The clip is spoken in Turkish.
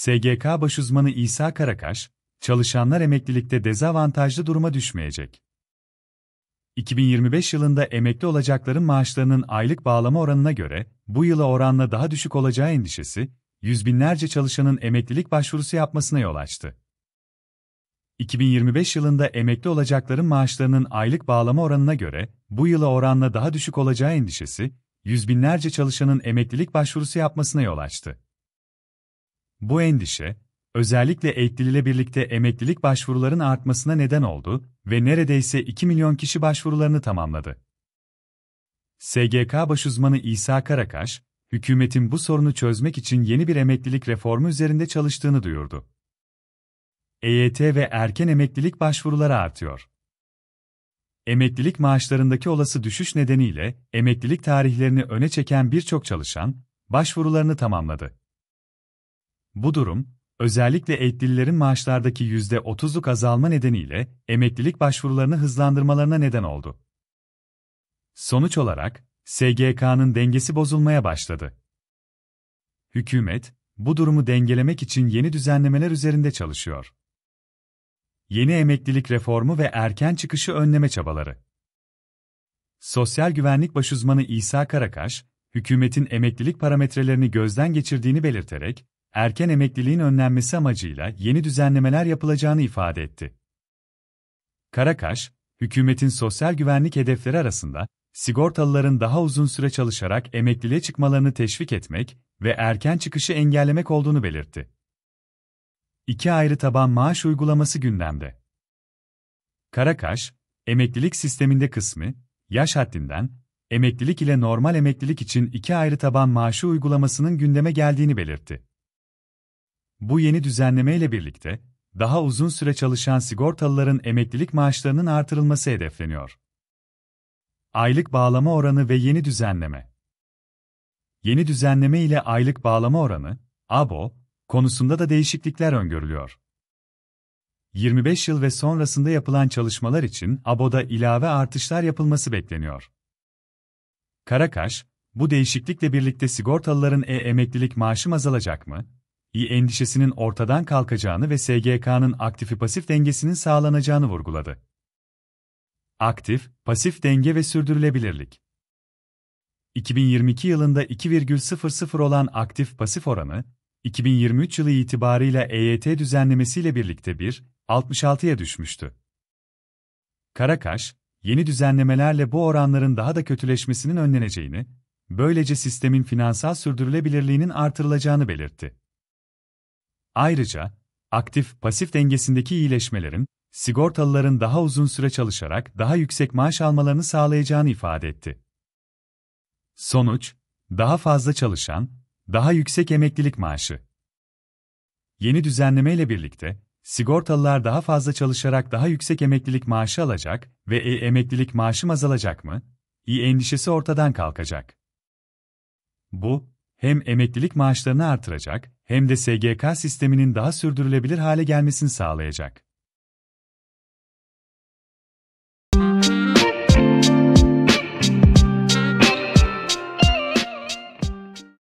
SGK başuzmanı İsa Karakaş, çalışanlar emeklilikte dezavantajlı duruma düşmeyecek. 2025 yılında emekli olacakların maaşlarının aylık bağlama oranına göre, bu yıla oranla daha düşük olacağı endişesi, yüz binlerce çalışanın emeklilik başvurusu yapmasına yol açtı. 2025 yılında emekli olacakların maaşlarının aylık bağlama oranına göre, bu yıla oranla daha düşük olacağı endişesi, yüz binlerce çalışanın emeklilik başvurusu yapmasına yol açtı. Bu endişe, özellikle eğitim ile birlikte emeklilik başvuruların artmasına neden oldu ve neredeyse 2 milyon kişi başvurularını tamamladı. SGK başuzmanı İsa Karakaş, hükümetin bu sorunu çözmek için yeni bir emeklilik reformu üzerinde çalıştığını duyurdu. EYT ve erken emeklilik başvuruları artıyor. Emeklilik maaşlarındaki olası düşüş nedeniyle emeklilik tarihlerini öne çeken birçok çalışan başvurularını tamamladı. Bu durum, özellikle eğitimlilerin maaşlardaki %30'luk azalma nedeniyle emeklilik başvurularını hızlandırmalarına neden oldu. Sonuç olarak, SGK'nın dengesi bozulmaya başladı. Hükümet, bu durumu dengelemek için yeni düzenlemeler üzerinde çalışıyor. Yeni emeklilik reformu ve erken çıkışı önleme çabaları. Sosyal Güvenlik Başuzmanı İsa Karakaş, hükümetin emeklilik parametrelerini gözden geçirdiğini belirterek, erken emekliliğin önlenmesi amacıyla yeni düzenlemeler yapılacağını ifade etti. Karakaş, hükümetin sosyal güvenlik hedefleri arasında, sigortalıların daha uzun süre çalışarak emekliliğe çıkmalarını teşvik etmek ve erken çıkışı engellemek olduğunu belirtti. İki ayrı taban maaş uygulaması gündemde. Karakaş, emeklilik sisteminde kısmı, yaş haddinden, emeklilik ile normal emeklilik için iki ayrı taban maaşı uygulamasının gündeme geldiğini belirtti. Bu yeni düzenleme ile birlikte, daha uzun süre çalışan sigortalıların emeklilik maaşlarının artırılması hedefleniyor. Aylık bağlama oranı ve yeni düzenleme. Yeni düzenleme ile aylık bağlama oranı, ABO, konusunda da değişiklikler öngörülüyor. 25 yıl ve sonrasında yapılan çalışmalar için ABO'da ilave artışlar yapılması bekleniyor. Karakaş, bu değişiklikle birlikte sigortalıların e-emeklilik maaşı azalacak mı? İ endişesinin ortadan kalkacağını ve SGK'nın aktifi pasif dengesinin sağlanacağını vurguladı. Aktif, pasif denge ve sürdürülebilirlik. 2022 yılında 2,00 olan aktif pasif oranı, 2023 yılı itibarıyla EYT düzenlemesiyle birlikte 1,66'ya düşmüştü. Karakaş, yeni düzenlemelerle bu oranların daha da kötüleşmesinin önleneceğini, böylece sistemin finansal sürdürülebilirliğinin artırılacağını belirtti. Ayrıca, aktif-pasif dengesindeki iyileşmelerin, sigortalıların daha uzun süre çalışarak daha yüksek maaş almalarını sağlayacağını ifade etti. Sonuç, daha fazla çalışan, daha yüksek emeklilik maaşı. Yeni düzenleme ile birlikte, sigortalılar daha fazla çalışarak daha yüksek emeklilik maaşı alacak ve e emeklilik maaşım azalacak mı? İyi endişesi ortadan kalkacak. Bu, hem emeklilik maaşlarını artıracak hem de SGK sisteminin daha sürdürülebilir hale gelmesini sağlayacak.